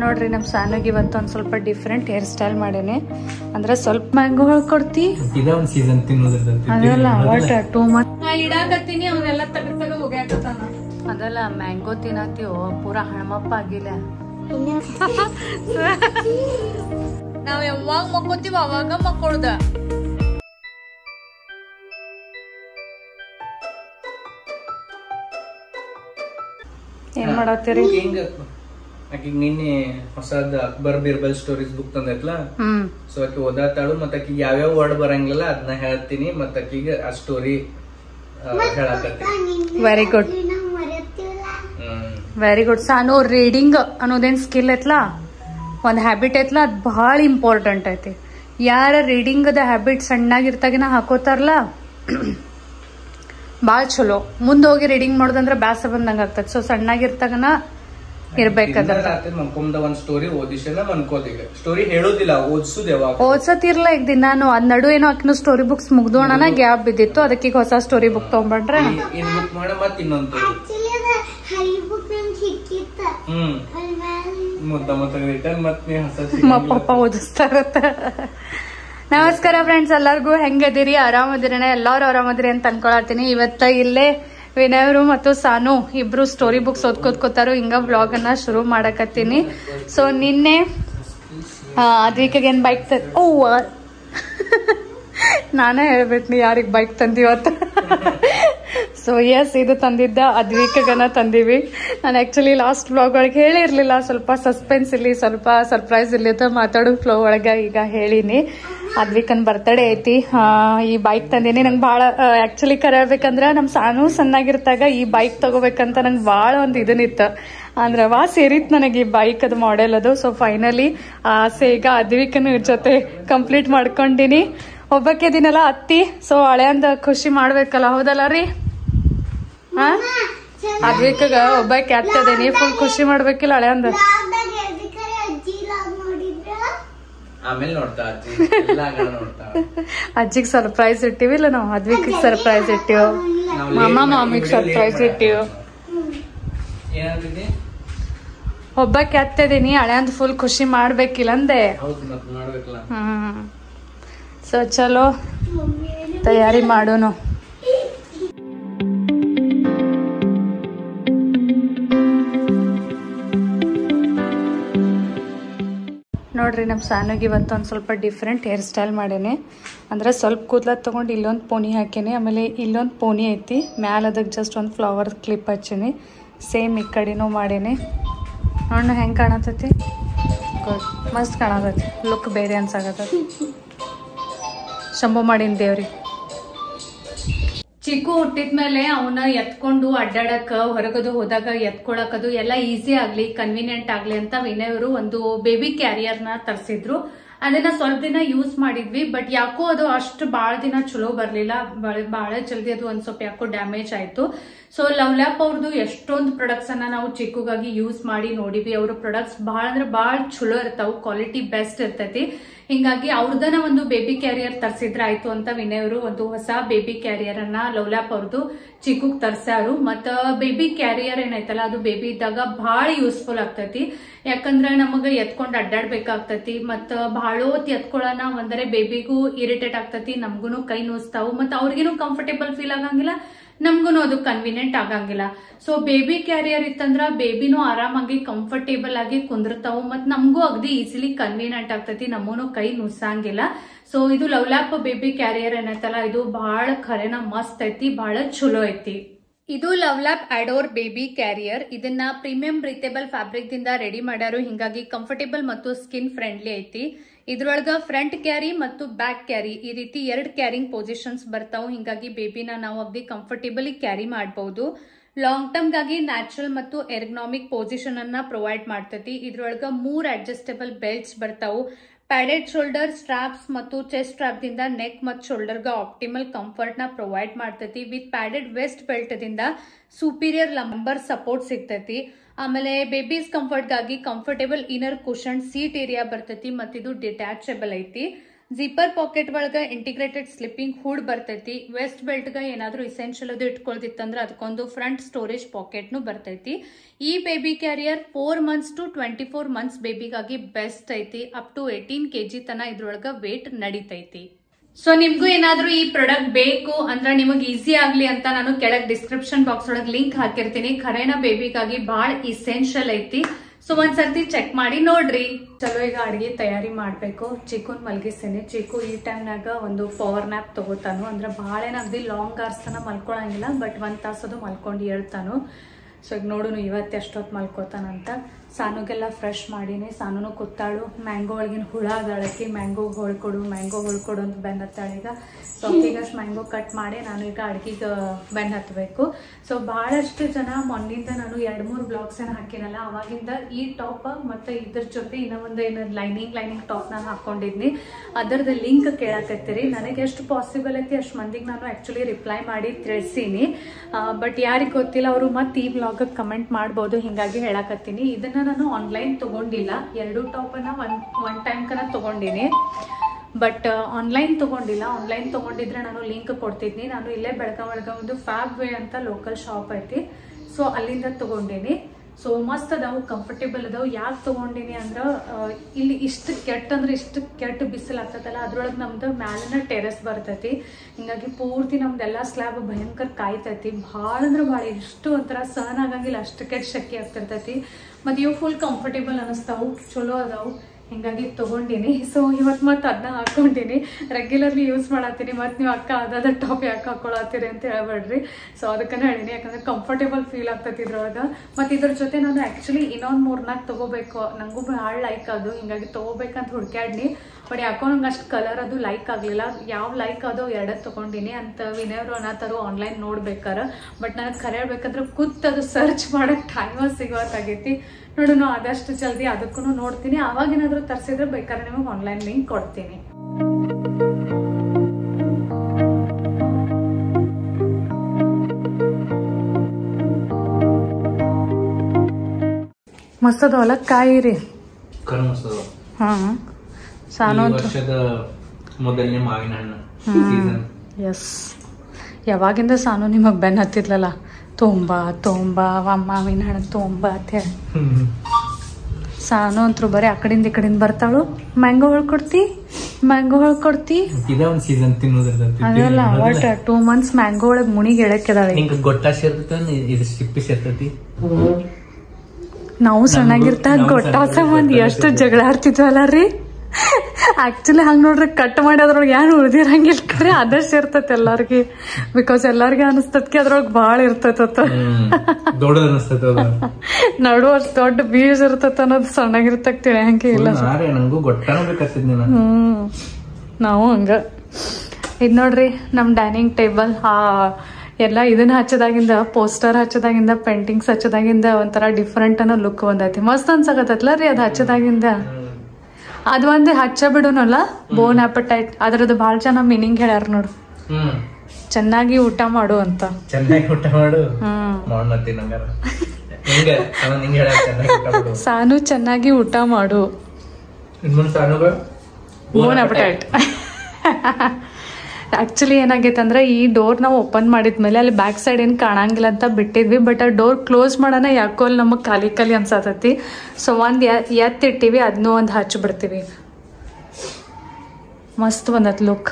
ನೋಡ್ರಿ ನಮ್ಮ ಸಾನುಗೆ ಇವತ್ತು ಒಂದು ಸ್ವಲ್ಪ ಡಿಫ್ರೆಂಟ್ ಹೇರ್ ಸ್ಟೈಲ್ ಮಾಡೇನೆ. ಅಂದ್ರೆ ಸ್ವಲ್ಪ ಮ್ಯಾಂಗೋ ಕೊಡ್ತಿ. ಸೀಸನ್ ತಿನ್ನೋದ್ರದಂತೆ ಅದಲ್ಲ ಟೂ ಮಂತ್ ನಾ ಇಡಾಕತ್ತೀನಿ ಅವನ್ನೆಲ್ಲ ತೆಗೆದು ತೆಗೆದು ಹೋಗ್ಯಾಕತ್ತಾನ. ಅದಲ್ಲ ಮ್ಯಾಂಗೋ ತಿನ್ನತ್ತೀವೋ ಪೂರಾ ಹಣಮಪ್ಪ ಆಗಿಲ್ಲ. ನಾವ್ ಯಾವಾಗ ಮಕ್ಕೋತೀವ ಅವಾಗ ಮಕ್ಕೊಳ್ದ. ಏನ್ ಮಾಡತ್ತೀರಿ? ಆಕಿಗ್ ನಿನ್ನೆ ಹೊಸದ ಅಕ್ಬರ್ ಬಿರ್ಬಲ್ ಸ್ಟೋರೀಸ್ ಬುಕ್ ತಂದೈತ್ಲ ಸೊ ಆಕಿ ಓದಾತಾಳು ಮತ್ತ ಆಕಿಗ್ ಯಾವ್ಯಾವ ವರ್ಡ್ ಬರಂಗಿಲ್ಲ ಅದನ್ನ ಹೇಳ್ತೀನಿ ಮತ್ತ ಆಕಿಗೆ ಆ story ಹೇಳಾಕತ್ತೀನಿ. Very good hmm. Very good Sanu reading ಅನ್ನೋದೇನ್ skill ಐತ್ಲಾ? ಒಂದು ಹ್ಯಾಬಿಟ್ ಐತ್ಲಾ? ಅದು ಬಹಳ ಇಂಪಾರ್ಟೆಂಟ್ ಐತಿ. ಯಾರ ರೀಡಿಂಗ್ ದ ಹ್ಯಾಬಿಟ್ ಸಣ್ಣಾಗಿರ್ತಾಗಿನ ಹಾಕೋತಾರಲ್ಲ ಭಾಳ ಚಲೋ. ಮುಂದೆ ಹೋಗಿ ರೀಡಿಂಗ್ ಮಾಡೋದಂದ್ರೆ ಬ್ಯಾಸ ಬಂದಂಗೆ ಆಗ್ತದೆ ಸೊ ಸಣ್ಣಾಗಿರ್ತಾಗನ ಇರ್ಬೇಕದ ಒಂದ್ ಸ್ಟೋರಿ ಓದಿಸೇನ ಮನ್ಕೋದ್ ಈಗ. ಸ್ಟೋರಿ ಹೇಳೋದಿಲ್ಲ ಓದಿಸುದ್ ಯಾವಾಗ ಓದ್ಸತಿರ್ಲ ಈಗ ದಿನಾನು ಅದ್ ನಡು ಏನೋ ಆಕಿನ ಸ್ಟೋರಿ ಬುಕ್ಸ್ ಮುಗ್ದೋಣನ ಗ್ಯಾಪ್ ಬಿದ್ದಿತ್ತು. ಅದಕ್ಕೆ ಈಗ ಹೊಸ ಸ್ಟೋರಿ ಬುಕ್ ತಗೊಂಡ್ರೆ ಇನ್ ಬುಕ್ ಮಾಡ ಮತ್ ಇನ್ನೊಂದು ಹ್ಮ್. ಮುದ್ದ ಮತ್ತ ರಿಟರ್ನ್ ಮತ್ ನೀ ಹೊಸ ಪಪ್ಪ ಓದಿಸ್ತಾರತ್ತ. ನಮಸ್ಕಾರ ಫ್ರೆಂಡ್ಸ್ ಎಲ್ಲರಿಗೂ ಹೆಂಗದಿರಿ? ಆರಾಮದಿರಣ ಎಲ್ಲಾರು ಆರಾಮದಿರಿ ಅಂತ ಅನ್ಕೊಳತ್ತೀನಿ ಇವತ್ತ ಇಲ್ಲೇ ವಿನಯವರು ಮತ್ತು ಸಾನು ಇಬ್ರು ಸ್ಟೋರಿ ಬುಕ್ಸ್ ಓದ್ಕೋತ್ಕೋತಾರು. ಹಿಂಗ ಬ್ಲಾಗ್ ಅನ್ನ ಶುರು ಮಾಡಕತ್ತೀನಿ. ಸೊ ನಿನ್ನೆ ಅದಕ್ಕೆ ಏನ್ ಬೈಕ್ ತ ನಾನೇ ಹೇಳ್ಬಿಟ್ನಿ ಯಾರಿಗ ಬೈಕ್ ತಂದಿವತ್ತ ಸೊ ಎಸ್ ಇದು ತಂದಿದ್ದ ಅದ್ವೀಕಗನ ತಂದೀವಿ. ನಾನು ಆಕ್ಚುಲಿ ಲಾಸ್ಟ್ ಬ್ಲಾಗ್ ಒಳಗೆ ಹೇಳಿರ್ಲಿಲ್ಲ, ಸ್ವಲ್ಪ ಸಸ್ಪೆನ್ಸ್ ಇಲ್ಲಿ, ಸ್ವಲ್ಪ ಸರ್ಪ್ರೈಸ್ ಇಲ್ಲಿ ಅಂತ ಮಾತಾಡೋ ಫ್ಲೋ ಒಳಗೆ ಈಗ ಹೇಳಿನಿ. ಅದ್ವಿಕನ್ ಬರ್ತಡೇ ಐತಿ. ಈ ಬೈಕ್ ತಂದೀನಿ. ನಂಗೆ ಭಾಳ ಆಕ್ಚುಲಿ ಕರೆಯಬೇಕಂದ್ರೆ ನಮ್ಮ ಸಾನು ಸಣ್ಣಾಗಿರ್ತಾಗ ಈ ಬೈಕ್ ತಗೋಬೇಕಂತ ನಂಗೆ ಭಾಳ ಒಂದು ಇದನ್ನಿತ್ತು. ಅಂದ್ರೆ ವಾ ಸೇರಿತ್ತು ನನಗೆ ಈ ಬೈಕ್ ಅದು ಮಾಡೆಲ್ ಅದು. ಸೊ ಫೈನಲಿ ಆಸೆ ಈಗ ಅದ್ವಿಕನ ಜೊತೆ ಕಂಪ್ಲೀಟ್ ಮಾಡ್ಕೊಂಡಿನಿ. ಒಬ್ಬಕ್ಕೆ ದಿನಲ್ಲ ಅತ್ತಿ. ಸೊ ಹಳೆಯಂದ ಖುಷಿ ಮಾಡ್ಬೇಕಲ್ಲ, ಹೌದಲ್ಲ ರೀ? ಅದ್ವಿಕಾಗ ಒಬ್ಬಕ್ಕೆ ಅತ್ತದೇನಿ ಫುಲ್ ಖುಷಿ ಮಾಡ್ಬೇಕಿಲ್ಲ ಹಳೆ ಅಂದ. ಅಜ್ಜಿಗೆ ಸರ್ಪ್ರೈಸ್ ಇಟ್ಟಿವಿಲ್ಲ ನಾವು ಅದ್ವಿಕ್ ಸರ್ಪ್ರೈಸ್ ಇಟ್ಟಿವ್? ನಾವ್ ಮಾಮ ಮಾಮಿಗೆ ಸರ್ಪ್ರೈಸ್ ಇಟ್ಟಿವ್? ಒಬ್ಬ ಒಬ್ಬಕ್ಕೆ ಹಳೆ ಅಂದ್ ಫುಲ್ ಖುಷಿ ಮಾಡ್ಬೇಕಿಲ್ಲ ಅಂದೆ. ಹ್ಮ್. ಸೊ ಚಲೋ. ತಯಾರಿ ಮಾಡೋನು. ನೋಡ್ರಿ ನಮ್ಮ ಸಾನುಗೆ ಇವತ್ತು ಒಂದು ಸ್ವಲ್ಪ ಡಿಫ್ರೆಂಟ್ ಹೇರ್ ಸ್ಟೈಲ್ ಮಾಡೇನಿ. ಅಂದ್ರೆ ಸ್ವಲ್ಪ ಕೂದಲ ತೊಗೊಂಡು ಇಲ್ಲೊಂದು ಪೋನಿ ಹಾಕೇನಿ. ಆಮೇಲೆ ಇಲ್ಲೊಂದು ಪೋನಿ ಐತಿ. ಮ್ಯಾಲ ಅದಕ್ಕೆ ಜಸ್ಟ್ ಒಂದು ಫ್ಲವರ್ ಕ್ಲಿಪ್ ಹಚ್ಚೀನಿ. ಸೇಮ್ ಈ ಕಡೆನೂ ಮಾಡೇನೆ. ನೋಡ ಹೆಂಗೆ ಕಾಣತೈತಿ? ಮಸ್ತ್ ಕಾಣತೈತಿ. ಲುಕ್ ಬೇರೆ ಅನ್ಸಾಗತ್ತ ಶಂಭು ಮಾಡೀನಿ ದೇವ್ರಿ. ಚಿಕ್ಕು ಹುಟ್ಟಿದ್ಮೇಲೆ ಅವನ್ನ ಎತ್ಕೊಂಡು ಅಡ್ಡಾಡಕ, ಹೊರಗದು ಹೋದಾಗ ಎತ್ಕೊಳಕದು ಎಲ್ಲ ಈಸಿ ಆಗ್ಲಿ ಕನ್ವೀನಿಯಂಟ್ ಆಗ್ಲಿ ಅಂತ ವಿನಯವರು ಒಂದು ಬೇಬಿ ಕ್ಯಾರಿಯರ್ನ ತರಿಸಿದ್ರು. ಅದನ್ನ ಸ್ವಲ್ಪ ದಿನ ಯೂಸ್ ಮಾಡಿದ್ವಿ ಬಟ್ ಯಾಕೋ ಅದು ಅಷ್ಟು ಬಾಳ ದಿನ ಚಲೋ ಬರ್ಲಿಲ್ಲ. ಬಹಳ ಜಲ್ದಿ ಅದು ಒಂದ್ ಸ್ವಲ್ಪ ಯಾಕೋ ಡ್ಯಾಮೇಜ್ ಆಯ್ತು. ಸೊ ಲವ್ ಲ್ಯಾಪ್ ಅವ್ರದ್ದು ಎಷ್ಟೊಂದು ಪ್ರಾಡಕ್ಟ್ಸ್ ಅನ್ನ ನಾವು ಚಿಕ್ಕಗಾಗಿ ಯೂಸ್ ಮಾಡಿ ನೋಡಿವಿ ಅವ್ರ ಪ್ರಾಡಕ್ಟ್ಸ್ ಬಹಳ ಅಂದ್ರೆ ಬಹಳ ಚಲೋ ಇರ್ತಾವ ಕ್ವಾಲಿಟಿ ಬೆಸ್ಟ್ ಇರ್ತೈತಿ. ಹಿಂಗಾಗಿ ಅವ್ರದನ್ನ ಒಂದು ಬೇಬಿ ಕ್ಯಾರಿಯರ್ ತರಿಸಿದ್ರೆ ಆಯ್ತು ಅಂತ ವಿನಯವರು ಒಂದು ಹೊಸ ಬೇಬಿ ಕ್ಯಾರಿಯರ್ ಅನ್ನ ಲವ್ಲ್ಯಾಪ್ ಅವ್ರದ್ದು ಚಿಕ್ಕಗ್ ತರ್ಸ್ಯಾರು. ಮತ್ತ ಬೇಬಿ ಕ್ಯಾರಿಯರ್ ಏನೈತಲ್ಲ ಅದು ಬೇಬಿ ಇದ್ದಾಗ ಬಹಳ ಯೂಸ್ಫುಲ್ ಆಗ್ತೈತಿ. ಯಾಕಂದ್ರ ನಮಗ ಎತ್ಕೊಂಡ್ ಅಡ್ಡಾಡ್ಬೇಕಾಗ್ತತಿ, ಮತ್ತ ಬಹಳ ಹೊತ್ತು ಎತ್ಕೊಳ್ಳೋಣ ಒಂದರೆ ಬೇಬಿಗೂ ಇರಿಟೇಟ್ ಆಗ್ತತಿ, ನಮ್ಗುನು ಕೈ ನೋಸ್ತಾವು, ಮತ್ತ ಅವ್ರಿಗೇನು ಕಂಫರ್ಟೇಬಲ್ ಫೀಲ್ ಆಗಂಗಿಲ್ಲ. ನಮ್ಗುನು ಅದು ಕನ್ವಿನಿಯಂಟ್ ಆಗಂಗಿಲ್ಲ. ಸೊ ಬೇಬಿ ಕ್ಯಾರಿಯರ್ ಇತ್ತಂದ್ರ ಬೇಬಿನೂ ಆರಾಮಾಗಿ ಕಂಫರ್ಟೇಬಲ್ ಆಗಿ ಕುಂದಿರ್ತಾವು. ಮತ್ ನಮಗೂ ಅಗದಿ ಈಸಿಲಿ ಕನ್ವಿನಿಯಂಟ್ ಆಗ್ತೈತಿ. ನಮ್ಮೂನು ಕೈ ನುಸಾಂಗಿಲ್ಲ ಸೊ ಇದು ಲವ್ಲ್ಯಾಪ್ ಬೇಬಿ ಕ್ಯಾರಿಯರ್ ಏನೈತಲ್ಲ, ಇದು ಬಹಳ ಖರೇನ ಮಸ್ತ್ ಐತಿ ಬಹಳ ಚಲೋ ಐತಿ. ಇದು ಲವ್ಲಾಪ್ ಅಡೋರ್ ಬೇಬಿ ಕ್ಯಾರಿಯರ್. ಇದನ್ನ ಪ್ರೀಮಿಯಂ ಬ್ರೀತೇಬಲ್ ಫ್ಯಾಬ್ರಿಕ್ ದಿಂದ ರೆಡಿ ಮಾಡ್ಯಾರು ಹಿಂಗಾಗಿ ಕಂಫರ್ಟೇಬಲ್ ಮತ್ತು ಸ್ಕಿನ್ ಫ್ರೆಂಡ್ಲಿ ಐತಿ. ಇದ್ರೊಳಗ ಫ್ರಂಟ್ ಕ್ಯಾರಿ ಮತ್ತು ಬ್ಯಾಕ್ ಕ್ಯಾರಿ ಈ ರೀತಿ ಎರಡು ಕ್ಯಾರಿಂಗ್ ಪೊಸಿಷನ್ಸ್ ಬರ್ತಾವು. ಹಿಂಗಾಗಿ ಬೇಬಿನ ನಾವು ಅಗ್ದಿ ಕಂಫರ್ಟೇಬಲಿ ಕ್ಯಾರಿ ಮಾಡಬಹುದು ಲಾಂಗ್ ಟರ್ಮ್ಗಾಗಿ ನ್ಯಾಚುರಲ್ ಮತ್ತು ಎರ್ಗ್ನಾಮಿಕ್ ಪೊಸಿಷನ್ ಅನ್ನ ಪ್ರೊವೈಡ್ ಮಾಡ್ತತಿ. ಇದ್ರೊಳಗ ಮೂರ್ ಅಡ್ಜಸ್ಟೇಬಲ್ ಬೆಲ್ಟ್ಸ್ ಬರ್ತಾವು. ಪ್ಯಾಡೆಡ್ ಶೋಲ್ಡರ್, ಸ್ಟ್ರಾಪ್ಸ್ ಮತ್ತು ಚೆಸ್ಟ್ ಸ್ಟ್ರಾಪ್ ದಿಂದ ನೆಕ್ ಮತ್ತು ಶೋಲ್ಡರ್ಗೆ ಆಪ್ಟಿಮಲ್ ಕಂಫರ್ಟ್ನ ಪ್ರೊವೈಡ್ ಮಾಡ್ತೈತಿ. ವಿತ್ ಪ್ಯಾಡೆಡ್ ವೆಸ್ಟ್ ಬೆಲ್ಟ್ ದಿಂದ ಸುಪೀರಿಯರ್ ಲಂಬರ್ ಸಪೋರ್ಟ್ ಸಿಗ್ತೈತಿ. ಆಮೇಲೆ babies ಕಂಫರ್ಟ್ಗಾಗಿ comfortable inner cushion seat area ಬರ್ತೈತಿ ಮತ್ತಿದು ಡಿಟ್ಯಾಚಬಲ್ ಐತಿ. ಜಿಪ್ಪರ್ ಪಾಕೆಟ್ ಒಳಗ ಇಂಟಿಗ್ರೇಟೆಡ್ ಸ್ಲಿಪ್ಪಿಂಗ್ ಹೂಡ್ ಬರ್ತೈತಿ. ವೆಸ್ಟ್ ಬೆಲ್ಟ್ಗ ಏನಾದ್ರೂ ಇಸೆನ್ಷಿಯಲ್ ಅದು ಇಟ್ಕೊಳ್ದಿತ್ತಂದ್ರೆ ಅದಕ್ಕೊಂದು ಫ್ರಂಟ್ ಸ್ಟೋರೇಜ್ ಪಾಕೆಟ್ನು ಬರ್ತೈತಿ. ಈ baby carrier four months to twenty four months ಬೇಬಿಗಾಗಿ best ಐತಿ. ಅಪ್ ಟು ಏಟೀನ್ ಕೆಜಿ ತನ ಇದ್ರೊಳಗ ವೇಟ್ ನಡೀತೈತಿ. ಸೊ ನಿಮ್ಗೂ ಏನಾದ್ರೂ ಈ ಪ್ರಾಡಕ್ಟ್ ಬೇಕು ಅಂದ್ರೆ ನಿಮಗೆ ಈಸಿ ಆಗ್ಲಿ ಅಂತ ನಾನು ಕೆಳಗ್ ಡಿಸ್ಕ್ರಿಪ್ಷನ್ ಬಾಕ್ಸ್ ಒಳಗೆ ಲಿಂಕ್ ಹಾಕಿರ್ತೀನಿ. ಖರೇನ ಬೇಬಿಗಾಗಿ ಬಹಳ ಇಸೆನ್ಷಿಯಲ್ ಐತಿ. ಸೊ ಒಂದ್ಸರ್ತಿ ಚೆಕ್ ಮಾಡಿ ನೋಡ್ರಿ. ಚಲೋ ಈಗ ಅಡಿಗೆ ತಯಾರಿ ಮಾಡ್ಬೇಕು. ಚಿಕನ್ ಮಲ್ಗಿಸ್ತೇನೆ. ಚಿಕ್ಕು ಈ ಟೈಮ್ನಾಗ ಒಂದು ಪವರ್ ನ್ಯಾಪ್ ತಗೋತಾನು. ಅಂದ್ರೆ ಭಾಳ ಏನಾಗ್ದಿ ಲಾಂಗ್ ಅವರ್ಸ್ ತನ ಮಲ್ಕೊಳಂಗಿಲ್ಲ ಬಟ್ ಒಂದ್ ತಾಸದು ಮಲ್ಕೊಂಡು ಹೇಳ್ತಾನು ಸೊ ಈಗ ನೋಡುನು ಇವತ್ತು ಎಷ್ಟೊತ್ತು ಮಲ್ಕೋತಾನಂತ. ಸಾನುಗೆಲ್ಲ ಫ್ರೆಶ್ ಮಾಡೀನಿ. ಸಾನು ಕೂತಾಳು ಮ್ಯಾಂಗೋ ಒಳಗಿನ ಹುಳ ಅದಳಕ್ಕಿ ಮ್ಯಾಂಗೋ ಹೊಳ್ಕೊಡು ಮ್ಯಾಂಗೋ ಹೊಳ್ಕೊಡು ಅಂತ ಬೆನ್ ಹತ್ತಾಳೀಗ ಸೊ ಈಗಷ್ಟು ಮ್ಯಾಂಗೋ ಕಟ್ ಮಾಡಿ ನಾನು ಈಗ ಅಡ್ಗಿಗೆ ಬೆನ್ ಹತ್ತಬೇಕು ಸೊ ಭಾಳಷ್ಟು ಜನ ಮೊನ್ನಿಂದ ನಾನು ಎರಡು ಮೂರು ಬ್ಲಾಗ್ಸ್ ಏನು ಹಾಕಿನಲ್ಲ, ಅವಾಗಿಂದ ಈ ಟಾಪ್ ಮತ್ತು ಇದ್ರ ಜೊತೆ ಇನ್ನೂ ಒಂದು ಏನು ಲೈನಿಂಗ್ ಲೈನಿಂಗ್ ಟಾಪ್ ನಾನು ಹಾಕೊಂಡಿದ್ನಿ. ಅದರದ್ದು ಲಿಂಕ್ ಕೇಳಕತ್ತೀರಿ. ನನಗೆ ಎಷ್ಟು ಪಾಸಿಬಲ್ ಐತಿ ಅಷ್ಟು ಮಂದಿಗೆ ನಾನು ಆ್ಯಕ್ಚುಲಿ ರಿಪ್ಲೈ ಮಾಡಿ ತಿಳಿಸೀನಿ. ಬಟ್ ಯಾರಿಗೆ ಗೊತ್ತಿಲ್ಲ, ಅವರು ಮತ್ತೆ ಈ ಬ್ಲಾಗ್ ಕಮೆಂಟ್ ಮಾಡ್ಬೋದು, ಹಿಂಗಾಗಿ ಹೇಳಕತ್ತೀನಿ. ಇದನ್ನ ನಾನು ಆನ್ಲೈನ್ ತಗೊಂಡಿಲ್ಲ. ಎರಡು ಟಾಪನ್ನು ಒನ್ ಒನ್ ಟೈಮ್ ಕನ ತಗೊಂಡಿನಿ. ಬಟ್ ಆನ್ಲೈನ್ ತಗೊಂಡಿಲ್ಲ. ಆನ್ಲೈನ್ ತಗೊಂಡಿದ್ರೆ ನಾನು ಲಿಂಕ್ ಕೊಡ್ತಿದ್ನಿ. ನಾನು ಇಲ್ಲೇ ಬೆಳಗಾವ್ ಒಳಗ ಒಂದು ಫ್ಯಾಬ್ ವೇ ಅಂತ ಲೋಕಲ್ ಶಾಪ್ ಐತಿ. ಸೊ ಅಲ್ಲಿಂದ ತಗೊಂಡಿನಿ. ಸೊ ಮಸ್ತ್ ಅದಾವು ಕಂಫರ್ಟೇಬಲ್ ಅದಾವು. ಯಾಕೆ ತಗೊಂಡಿನಿ ಅಂದ್ರೆ ಇಲ್ಲಿ ಇಷ್ಟು ಕೆಟ್ಟ ಅಂದ್ರೆ ಇಷ್ಟು ಕೆಟ್ಟ ಬಿಸಿಲು ಆಗ್ತದಲ್ಲ ಅದ್ರೊಳಗೆ ನಮ್ದು ಮ್ಯಾಲಿನ ಟೆರೆಸ್ ಬರ್ತೈತಿ. ಹಿಂಗಾಗಿ ಪೂರ್ತಿ ನಮ್ದೆಲ್ಲ ಸ್ಲ್ಯಾಬ್ ಭಯಂಕರ ಕಾಯ್ತೈತಿ. ಭಾಳ ಅಂದ್ರೆ ಭಾಳ ಇಷ್ಟು ಒಂಥರ ಸಹನ ಆಗಂಗಿಲ್ಲ. ಅಷ್ಟು ಕೆಟ್ಟ ಶಕ್ತಿ ಆಗ್ತಿರ್ತೈತಿ. ಮತ್ತು ಇವು ಫುಲ್ ಕಂಫರ್ಟೇಬಲ್ ಅನಿಸ್ತಾವು ಚಲೋ ಅದಾವು. ಹಿಂಗಾಗಿ ತಗೊಂಡಿನಿ. ಸೊ ಇವತ್ತು ಮತ್ತೆ ಅದನ್ನ ಹಾಕೊಂಡಿನಿ. Regularly use ಮಾಡತ್ತೀನಿ. ಮತ್ತು ನೀವು ಅಕ್ಕ ಅದಾದ ಟಾಪ್ ಯಾಕೆ ಹಾಕೊಳತ್ತೀರಿ ಅಂತ ಹೇಳ್ಬೇಡ್ರಿ. ಸೊ ಅದಕ್ಕನೇ ಹೇಳಿನಿ. ಯಾಕಂದ್ರೆ ಕಂಫರ್ಟೇಬಲ್ ಫೀಲ್ ಆಗ್ತೈತಿ ಇದ್ರೊಳಗೆ. ಮತ್ತು ಇದ್ರ ಜೊತೆ ನಾನು ಆ್ಯಕ್ಚುಲಿ ಇನ್ನೊಂದು ಮೂರ್ನಾಲ್ಕು ತಗೋಬೇಕು. ನನಗೂ ಭಾಳ ಲೈಕ್ ಅದು. ಹಿಂಗಾಗಿ ತಗೋಬೇಕಂತ ಹುಡ್ಕ್ಯಾಡ್ನಿ. ಬಟ್ ಯಾಕೋ ನಂಗೆ ಅಷ್ಟು ಕಲರ್ ಅದು ಲೈಕ್ ಆಗಲಿಲ್ಲ. ಯಾವ ಲೈಕ್ ಅದೋ ಎರಡೇ ತೊಗೊಂಡಿನಿ. ಅಂತ ವಿನೇವ್ರು ಅನ್ನತ್ತಾರು ಆನ್ಲೈನ್ ನೋಡ್ಬೇಕಾರ. ಬಟ್ ನನಗೆ ಕರೆ ಹೇಳ್ಬೇಕಂದ್ರೆ ಕೂತ್ ಅದು ಸರ್ಚ್ ಮಾಡೋಕ್ಕೆ ಟೈಮ ಸಿಗೋತ್ತಾಗೈತಿ ನೋಡು ಆದಷ್ಟು ಜಲ್ದಿ ಅದಕ್ಕೂ ನೋಡ್ತೀನಿ. ಅವಾಗೇನಾದರೂ ತರಿಸಿದ್ರೆ ಬೇಕಾದ್ರೆ ನಿಮಗೆ ಆನ್ಲೈನ್ ಲಿಂಕ್ ಕೊಡ್ತೀನಿ. ಮಸ್ತದ ಹೊಲಕ್ಕೆ ಕಾಯಿ ರೀ ಹಾಂ ಮೊದಲನೇ ಮಾವಿನ ಹಣ್ಣು ಎಸ್ ಯಾವಾಗಿಂದ ಸಾನು ನಿಮಗೆ ಬೆನ್ ಹತ್ತಿದ್ಲಲ್ಲ? ತೊಂಬ ತುಂಬ ಮಾವಿನ ಹಣ್ಣು ತುಂಬ ಅಂತ ಹೇಳಿ ಸಾನು ಅಂತೂ ಬರೀ ಆ ಕಡೆಯಿಂದ ಈ ಕಡೆಯಿಂದ ಬರ್ತಾಳು. ಮ್ಯಾಂಗೋ ಹೊಳ್ಕೊಡ್ತಿ ಮ್ಯಾಂಗೋ ಹೊಳ್ಕೊಡ್ತಿ ಇದ ಒಂದು ಸೀಸನ್ ತಿನ್ನೋದ್ರದ ಅದಲ್ಲ ಒಟ್ ಟೂ ಮಂತ್ಸ್ ಮ್ಯಾಂಗೋ ಒಳಗೆ ಮುಣಿಗೆ ಎಳಕ್ಕೆದಾಳೆ. ನಿಂಗ ಗೊಟ್ಟ ಸೇರ್ತೈತಿ ಇದು ಸಿಪ್ಪಿ ಸೇರ್ತೈತಿ. ನಾವು ಸಣ್ಣಾಗಿರ್ತಾಗ ಗೊಟ್ಟ ಸಂಬಂಧ ಎಷ್ಟು ಜಗಳ ಆಡ್ತಿದ್ವಲ್ಲ ರೀ? ಆಕ್ಚುಲಿ ಹಂಗ ನೋಡ್ರಿ ಕಟ್ ಮಾಡಿ ಅದ್ರೊಳಗೆ ಏನು ಉಳಿದಿರಂಗಿಲ್ಲ ಕರೆ. ಆದಷ್ಟು ಇರ್ತೈತೆ ಎಲ್ಲಾರ್ಗಿ. ಬಿಕಾಸ್ ಎಲ್ಲಾರ್ಗಿ ಅನಿಸ್ತದ್ಕೆ ಅದ್ರೊಳಗೆ ಭಾಳ ಇರ್ತೈತತ್ತ ಅನಿಸ್ತೈತಿ ನಡು ಅಷ್ಟು ದೊಡ್ಡ ಬೀಜ ಇರ್ತೈತೆ ಅನ್ನೋದು ಸಣ್ಣಗಿರ್ತಕ್ ತಿಳಿಯಂಗೆ ಇಲ್ಲ ನಾರೇ ನಂಗೂ ಗೊಟ್ಟನ ಬೇಕಾಗ್ತದ ಹ್ಮ್. ನಾವು ಹಂಗ. ಇದ್ ನೋಡ್ರಿ ನಮ್ ಡೈನಿಂಗ್ ಟೇಬಲ್ ಆ ಎಲ್ಲ ಇದನ್ನ ಹಚ್ಚದಾಗಿಂದ ಪೋಸ್ಟರ್ ಹಚ್ಚದಾಗಿಂದ ಪೇಂಟಿಂಗ್ಸ್ ಹಚ್ಚದಾಗಿಂದ ಒಂಥರ ಡಿಫ್ರೆಂಟ್ ಅನ್ನೋ ಲುಕ್ ಬಂದೈತಿ ಮಸ್ತ್ ಅನ್ಸಕತ್ತಲ್ಲ ರೀ ಅದು ಹಚ್ಚದಾಗಿಂದ? ಅದು ಒಂದು ಹಚ್ಚ ಬಿಡುನಲ್ಲ ಬೋನ್ ಆಪಟೈಟ್ ಅದ್ರದ್ದು ಭಾಳ ಜನ ಮೀನಿಂಗ್ ಹೇಳ್ಯಾರ ನೋಡು. ಚೆನ್ನಾಗಿ ಊಟ ಮಾಡು ಅಂತ. ಚೆನ್ನಾಗಿ ಊಟ ಮಾಡು. ಸಾನು ಚೆನ್ನಾಗಿ ಊಟ ಮಾಡು. ಬೋನ್ ಅಪಟೈಟ್ ಆಕ್ಚುಲಿ ಏನಾಗೈತೆ ಅಂದ್ರೆ ಈ ಡೋರ್ ನಾವು ಓಪನ್ ಮಾಡಿದ್ಮೇಲೆ ಅಲ್ಲಿ ಬ್ಯಾಕ್ ಸೈಡ್ ಏನು ಕಾಣಂಗಿಲ್ಲ ಅಂತ ಬಿಟ್ಟಿದ್ವಿ ಬಟ್ ಆ ಡೋರ್ ಕ್ಲೋಸ್ ಮಾಡೋಣ ಯಾಕೋ ಅಲ್ಲಿ ನಮಗೆ ಖಾಲಿ ಖಾಲಿ ಅನ್ಸತೈತಿ. ಸೊ ಒಂದು ಎತ್ತಿಟ್ಟಿವಿ ಅದನ್ನೂ ಒಂದು ಹಚ್ಚಿಬಿಡ್ತೀವಿ ಮಸ್ತ್ ಬಂದತ್ ಲುಕ್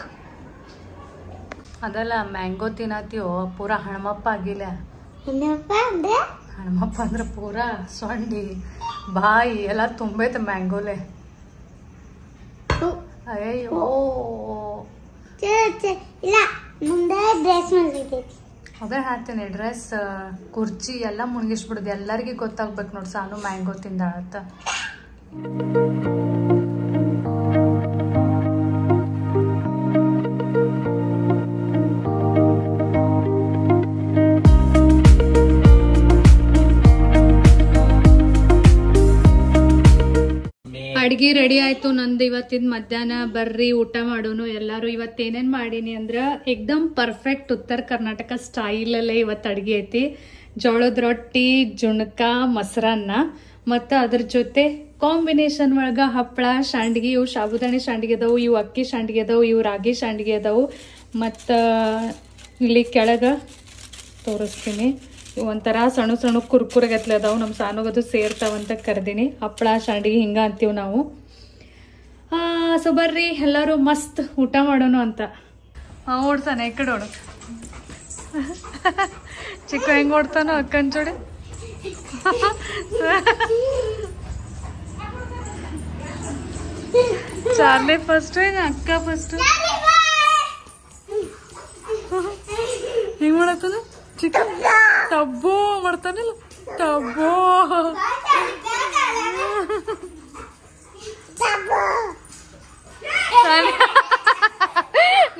ಅದಲ್ಲ ಮ್ಯಾಂಗೋ ತಿನ್ನತ್ತೀವೋ ಪೂರಾ ಹಣಮಪ್ಪ ಆಗಿಲ್ಲ. ಹಣಮಪ್ಪ ಅಂದ್ರೆ? ಪೂರಾ ಸೊಂಡಿ ಬಾಯಿ ಎಲ್ಲ ತುಂಬೈತೆ ಮ್ಯಾಂಗೋಲೆ ಅಯ್ಯೋ ಇಲ್ಲ, ಮುಂದೆ ಡ್ರೆಸ್ ಅದೇ ಹೇಳ್ತೀನಿ ಡ್ರೆಸ್ ಕುರ್ಚಿ ಎಲ್ಲ ಮುಣಗಿಸ್ಬಿಡುದು. ಎಲ್ಲರಿಗೂ ಗೊತ್ತಾಗ್ಬೇಕು ನೋಡಿ, ಸಾನು ಮ್ಯಾಂಗೋ ತಿಂದಾಳತ್ತ ಅಡ್ಗಿ ರೆಡಿ ಆಯ್ತು ನಂದು ಇವತ್ತಿನ ಮಧ್ಯಾಹ್ನ. ಬರ್ರಿ, ಊಟ ಮಾಡೋನು. ಎಲ್ಲಾರು ಇವತ್ತು ಏನೇನು ಮಾಡೀನಿ ಅಂದ್ರೆ ಎಕ್ದಮ್ ಪರ್ಫೆಕ್ಟ್ ಉತ್ತರ ಕರ್ನಾಟಕ ಸ್ಟೈಲ್ ಅಲ್ಲೇ ಇವತ್ತು ಅಡ್ಗೆ ಐತಿ. ಜೋಳದ ರೊಟ್ಟಿ, ಜುಣಕ, ಮೊಸರನ್ನ. ಮತ್ತು ಅದ್ರ ಜೊತೆ ಕಾಂಬಿನೇಷನ್ ಒಳಗೆ ಹಪ್ಪಳ, ಶಾಂಡ್ಗಿ, ಇವು ಸಾಬುದಾಣಿ ಸಂಡ್ಗಿ ಅದಾವು, ಇವು ಅಕ್ಕಿ ಸಂಡ್ಗಿ ಅದಾವು, ಇವು ರಾಗಿ ಸಂಡ್ಗಿ ಅದಾವು. ಮತ್ತು ಇಲ್ಲಿ ಕೆಳಗೆ ತೋರಿಸ್ತೀನಿ. ಒಂಥರ ಸಣ್ಣ ಸಣ್ಣ ಕುರ್ಕುರೆ ಗತ್ಲೆ ಅದಾವು ನಮ್ಮ ಸಾನುಗದು ಸೇರ್ತಾವಂತ ಕರ್ದೀನಿ. ಹಪ್ಪಳ ಸಂಡಿಗೆ ಹಿಂಗ ಅಂತೀವಿ ನಾವು. ಸೊ ಬರ್ರಿ ಎಲ್ಲರೂ ಮಸ್ತ್ ಊಟ ಮಾಡೋಣ ಅಂತ. ಹಾಂ ಓಡ್ತಾನೆ ಈ ಕಡೆ ಓಡ. ಚಿಕ್ಕ ಹೆಂಗ್ ಓಡ್ತಾನೋ ಅಕ್ಕನ ಜೋಡಿ. ಚಾರ್ಲಿ ಫಸ್ಟ್ ಅಕ್ಕ ಫಸ್ಟ್ ಹೆಂಗ್ ಮಾಡತ್ತಾನ ಚಿಕ್ಕ ಟಬ್ಬೋ ಮಾಡ್ತಾನಿಲ್ಲ ತಬ್ಬೋ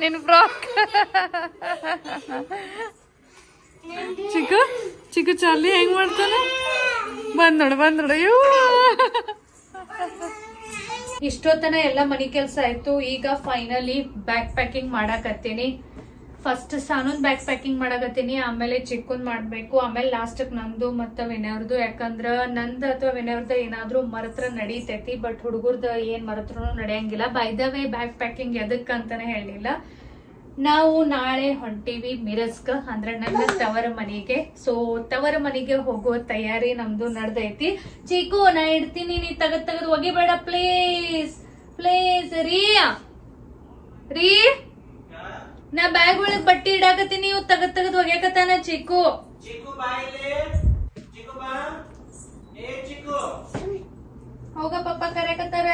ನಿನ್ ಫ್ರಾಕ್ ಚಿಕ್ಕ ಚಿಕ್ಕ ಚಾಲಿ ಹೆಂಗ್ ಮಾಡ್ತಾನೆ? ಬಂದ್ ನೋಡು ಬಂದ್ ನೋಡು. ಅಯ್ಯೋ ಇಷ್ಟೊತ್ತನ ಎಲ್ಲ ಮನಿ ಕೆಲ್ಸ ಆಯ್ತು. ಈಗ ಫೈನಲಿ ಬ್ಯಾಕ್ ಪ್ಯಾಕಿಂಗ್ ಮಾಡಾಕತ್ತೀನಿ. ಫಸ್ಟ್ ಸಾನೂನ್ ಬ್ಯಾಗ್ ಪ್ಯಾಕಿಂಗ್ ಮಾಡಕತ್ತೀನಿ, ಆಮೇಲೆ ಚಿಕ್ಕನ್ ಮಾಡ್ಬೇಕು, ಆಮೇಲೆ ಲಾಸ್ಟ್ ನಂದು ಮತ್ತ ವಿನಯವ್ರದ್ದು ಯಾಕಂದ್ರ ನಂದ್ ಅಥವಾ ವಿನಯವ್ರದ್ದು ಏನಾದರೂ ಮರತ್ರ ನಡೀತೈತಿ ಬಟ್ ಹುಡುಗರ್ದ ಏನ್ ಮರತ್ರ ನಡೆಯಂಗಿಲ್ಲ. By the way bag packing ಎದಕ್ ಅಂತಾನೆ ಹೇಳಿಲ್ಲ ನಾವು ನಾಳೆ ಹೊಂಟಿವಿ ಮಿರಸ್ಕ ಅಂದ್ರೆ ನನ್ನ ತವರ ಮನೆಗೆ. ಸೊ ತವರ ಮನೆಗೆ ಹೋಗುವ ತಯಾರಿ ನಮ್ದು ನಡ್ದೈತಿ. ಚೀಕು ನಾ ಇಡ್ತೀನಿ, ನೀ ತಗದ್ ತಗದ್ ಒಗಿಬೇಡ ಪ್ಲೀಸ್ ಪ್ಲೀಸ್ ರೀ. ರೀ? ನಾ ಬ್ಯಾಗ್ ಒಳಗ್ ಬಟ್ಟಿ ಇಡಾಕತ್ತೀನಿ ಇವ್ ತಗದ್ ತಗದ್ ಒಗ್ಯಾಕತ್ತಾನ ಚಿಕ್ಕು. ಹೋಗ ಪಪ್ಪ ಕರೆಕತ್ತಾರ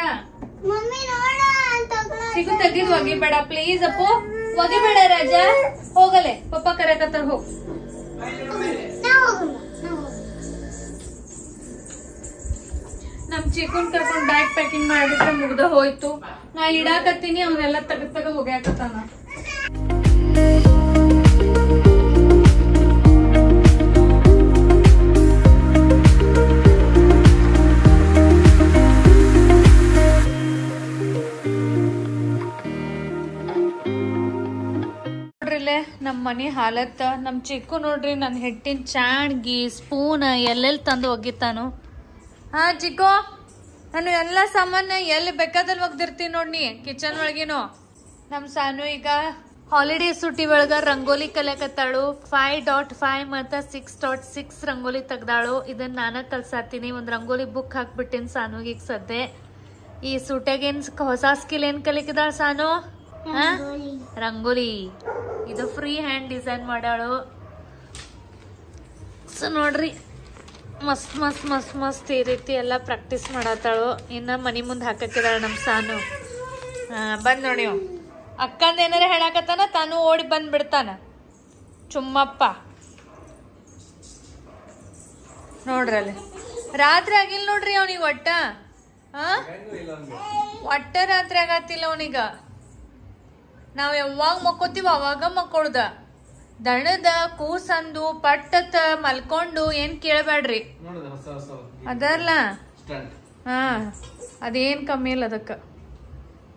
ಮಮ್ಮಿ ನೋಡ ಅಂತ ಚಿಕ್ಕು ತೆಗಿದ್ ಒಗಿಬೇಡ ಪ್ಲೀಸ್ ಅಪ್ಪು. ಒಗಿಬೇಡ ರಾಜ. ಹೋಗಲೆ ಪಪ್ಪ ಕರೆಕತ್ತಾರ ಹೋಗ್. ನಮ್ ಚಿಕ್ಕನ್ ಕರ್ಕೊಂಡ್ ಬ್ಯಾಗ್ ಪ್ಯಾಕಿಂಗ್ ಮಾಡಿದ್ರೆ ಮುಗ್ದ ಹೋಯ್ತು. ನಾ ಇಡಾಕತ್ತೀನಿ ಅವನ್ನೆಲ್ಲ ತಗದ್ ತಗದ್ ಹೋಗ್ಯಾಕತ್ತಾನ ನಮ್ಮ ಮನೆ ಹಾಲತ್ತ, ನಮ್ ಚಿಕ್ಕು ನೋಡ್ರಿ, ನನ್ ಹೆಟ್ಟಿನ ಚಾಣ್ಗಿ ಸ್ಪೂನ್ ಎಲ್ಲೆಲ್ಲಿ ತಂದು ಒಗಿತಾನು ಹಾ, ಚಿಕ್ಕು? ನಾನು ಎಲ್ಲ ಸಾಮಾನು ಎಲ್ಲಿ ಬೇಕಾದಲ್ಲಿ ಒಗ್ದಿರ್ತೀನಿ ನೋಡ್ನಿ ಕಿಚನ್ ಒಳಗಿನು. ನಮ್ ಸಾನು ಈಗ ಹಾಲಿಡೇ ಸುಟಿ ಒಳಗ ರಂಗೋಲಿ ಕಲಿಯಕತ್ತಾಳು. ಫೈವ್ ಡಾಟ್ ಫೈವ್ ಮತ್ತ ಸಿಕ್ಸ್ ಡಾಟ್ ಸಿಕ್ಸ್ ರಂಗೋಲಿ ತೆಗ್ದಾಳು. ಇದನ್ನ ನಾನ ಕಲ್ಸಾತೀನಿ. ಒಂದ್ ರಂಗೋಲಿ ಬುಕ್ ಹಾಕ್ಬಿಟ್ಟಿನ್ ಸಾನು ಈಗ ಸದ್ದೆ. ಈ ಸೂಟ್ಯಾಗೇನ್ ಹೊಸ ಸ್ಕಿಲ್ ಏನ್ ಕಲಿಕಿದಾಳ ಸಾನು? ರಂಗೋಲಿ. ಇದು ಫ್ರೀ ಹ್ಯಾಂಡ್ ಡಿಸೈನ್ ಮಾಡಾಳು ಸೊ ನೋಡ್ರಿ ಮಸ್ತ್ ಮಸ್ತ್ ಮಸ್ತ್ ಮಸ್ತ್ ಈ ರೀತಿ ಎಲ್ಲ ಪ್ರಾಕ್ಟೀಸ್ ಮಾಡತ್ತಾಳು. ಇನ್ನ ಮನಿ ಮುಂದೆ ಹಾಕಕ್ಕಿದಾಳ ನಮ್ಮ ಸಾನು. ಹಾ ಬಂದ್ ನೋಡಿ. ಅಕ್ಕಂದ ಏನಾರ ಹೇಳಾಕತ್ತಾನ ತಾನು ಓಡಿ ಬಂದ್ಬಿಡ್ತಾನ. ಚುಮ್ಮಪ್ಪ. ನೋಡ್ರಲ್ಲಿ ರಾತ್ರಿ ಆಗಿಲ್ಲ ನೋಡ್ರಿ ಅವನಿಗೆ ಒಟ್ಟ. ಹಾ ಒಟ್ಟ ರಾತ್ರಿ ಆಗತ್ತಿಲ್ಲ ಅವನಿಗ. ನಾವ್ ಯಾವಾಗ ಮಕ್ಕೋತೀವಿ ಅವಾಗ ಮಕ್ಕೊಳ್ದ. ದಣದ ಕೂಸಂದು ಪಟ್ಟತ ಮಲ್ಕೊಂಡು ಏನ್ ಕೇಳಬೇಡ್ರಿ. ಅದಲ್ಲ ಹಾ ಅದೇನ್ ಕಮ್ಮಿ ಇಲ್ಲ ಅದಕ್ಕ.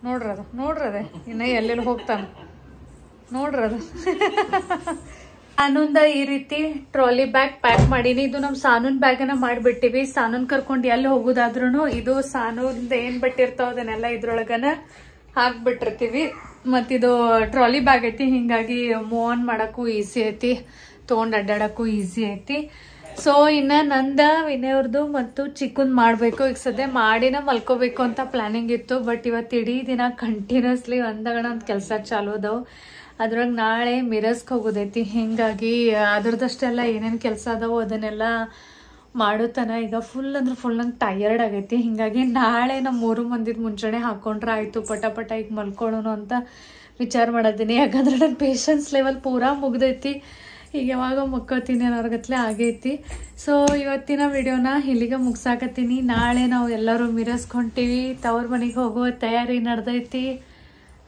ನೋಡ್ರದ ನೋಡ್ರದ. ಇನ್ನ ಎಲ್ಲೆಲ್ಲಿ ಹೋಗ್ತಾನ. ನೋಡ್ರದ. ಸಾನೂನ್ದ ಈ ರೀತಿ ಟ್ರಾಲಿ ಬ್ಯಾಗ್ ಪ್ಯಾಕ್ ಮಾಡೀನಿ. ಇದು ನಮ್ ಸಾನೂನ್ ಬ್ಯಾಗನ ಮಾಡ್ಬಿಟ್ಟಿವಿ. ಸಾನೂನ್ ಕರ್ಕೊಂಡು ಎಲ್ಲಿ ಹೋಗೋದಾದ್ರೂ ಇದು ಸಾನೂನ್ದ ಏನ್ ಬಿಟ್ಟಿರ್ತಾವ ಅದನ್ನೆಲ್ಲ ಇದ್ರೊಳಗನ ಹಾಕ್ಬಿಟ್ಟಿರ್ತೀವಿ. ಮತ್ತಿದು ಟ್ರಾಲಿ ಬ್ಯಾಗ್ ಐತಿ. ಹಿಂಗಾಗಿ ಮೂವ್ ಆನ್ ಮಾಡಕ್ಕೂ ಈಸಿ ಐತಿ. ತಗೊಂಡ್ ಅಡ್ಡಾಡಕ್ಕೂ ಈಸಿ ಐತಿ. ಸೊ ಇನ್ನ ನಂದ ವಿನಯವ್ರದ್ದು ಮತ್ತು ಚಿಕ್ಕನ್ ಮಾಡ್ಬೇಕು. ಈಗ ಸದ್ಯ ಮಾಡಿನ ಮಲ್ಕೋಬೇಕು ಅಂತ ಪ್ಲಾನಿಂಗ್ ಇತ್ತು ಬಟ್ ಇವತ್ತು ಇಡೀ ದಿನ ಕಂಟಿನ್ಯೂಸ್ಲಿ ಒಂದಗಣ ಒಂದು ಕೆಲಸ ಚಾಲು ಅದಾವೆ. ಅದ್ರಾಗ ನಾಳೆ ಮಿರಸ್ಕ್ ಹೋಗೋದೈತಿ. ಹಿಂಗಾಗಿ ಅದ್ರದಷ್ಟೆಲ್ಲ ಏನೇನು ಕೆಲಸ ಅದಾವೋ ಅದನ್ನೆಲ್ಲ ಮಾಡೋತನ ಈಗ ಫುಲ್ ಅಂದ್ರೆ ಫುಲ್ ನಂಗೆ ಟಯರ್ಡ್ ಆಗೈತಿ. ಹಿಂಗಾಗಿ ನಾಳೆ ನಮ್ಮ ಮೂರು ಮಂದಿದ ಮುಂಚೆನೆ ಹಾಕೊಂಡ್ರೆ ಆಯ್ತು. ಪಟ ಪಟ ಈಗ ಮಲ್ಕೊಳ್ಳೋಣ ಅಂತ ವಿಚಾರ ಮಾಡದಿನಿ. ಯಾಕಂದ್ರೆ ನನ್ನ ಪೇಷನ್ಸ್ ಲೆವೆಲ್ ಪೂರಾ ಮುಗ್ದೈತಿ. ಈಗ ಯಾವಾಗ ಮಕ್ಕೋತೀನಿ ಅನ್ನೋರ್ಗತ್ಲೆ ಆಗೈತಿ. ಸೊ ಇವತ್ತಿನ ವಿಡಿಯೋನ ಇಲ್ಲಿಗೆ ಮುಗ್ಸಾಕತ್ತೀನಿ. ನಾಳೆ ನಾವು ಎಲ್ಲರೂ ಮಿರಸ್ಕೊಂತೀವಿ. ತವ್ರ ಮನೆಗೆ ಹೋಗುವ ತಯಾರಿ ನಡೆದೈತಿ.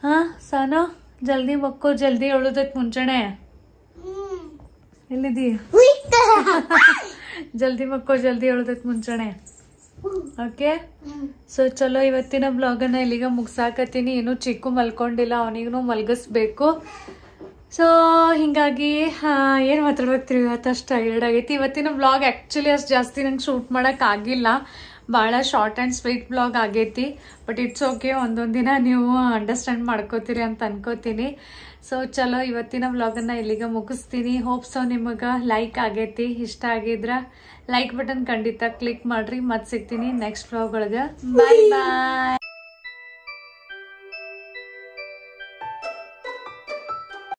ಹಾ, ಸಾನೋ, ಜಲ್ದಿ ಮಕ್ಕೋ, ಜಲ್ದಿ ಉಳೋದಕ್ಕೆ ಮುಂಚೆನೆ. ಎಲ್ಲಿದ್ದೀ ಜಲ್ದಿ ಮಕ್ಕೋ, ಜಲ್ದಿ ಉಳೋದಕ್ಕೆ ಮುಂಚೆನೆ. ಓಕೆ? ಸೊ ಚಲೋ, ಇವತ್ತಿನ ಬ್ಲಾಗನ್ನ ಇಲ್ಲಿಗೆ ಮುಗ್ಸಾಕತ್ತೀನಿ. ಇನ್ನೂ ಚಿಕ್ಕು ಮಲ್ಕೊಂಡಿಲ್ಲ. ಅವನಿಗೂ ಮಲ್ಗಿಸ್ಬೇಕು. ಸೊ ಹಿಂಗಾಗಿ ಏನು ಮಾತಾಡ್ಬೇಕ್ರಿ ಇವತ್ತು? ಅಷ್ಟು ಟೈರ್ಡ್ ಆಗೈತಿ. ಇವತ್ತಿನ ಬ್ಲಾಗ್ ಆ್ಯಕ್ಚುಲಿ ಅಷ್ಟು ಜಾಸ್ತಿ ನಂಗೆ ಶೂಟ್ ಮಾಡೋಕ್ಕಾಗಿಲ್ಲ ಭಾಳ ಶಾರ್ಟ್ ಆ್ಯಂಡ್ ಸ್ವೀಟ್ ಬ್ಲಾಗ್ ಆಗೈತಿ. ಬಟ್ ಇಟ್ಸ್ ಓಕೆ ಒಂದೊಂದು ದಿನ ನೀವು ಅಂಡರ್ಸ್ಟ್ಯಾಂಡ್ ಮಾಡ್ಕೋತೀರಿ ಅಂತ ಅನ್ಕೋತೀನಿ. ಸೊ ಚಲೋ, ಇವತ್ತಿನ ವ್ಲಾಗನ್ನು ಇಲ್ಲಿಗೆ ಮುಗಿಸ್ತೀನಿ. ಹೋಪ್ ಸೊ ನಿಮಗೆ ಲೈಕ್ ಆಗೈತಿ, ಇಷ್ಟ ಆಗಿದ್ರೆ ಲೈಕ್ ಬಟನ್ ಖಂಡಿತ ಕ್ಲಿಕ್ ಮಾಡಿರಿ. ಮತ್ತೆ ಸಿಗ್ತೀನಿ ನೆಕ್ಸ್ಟ್ ವ್ಲಾಗ್ ಒಳಗೆ. ಬಾಯ್ ಬಾಯ್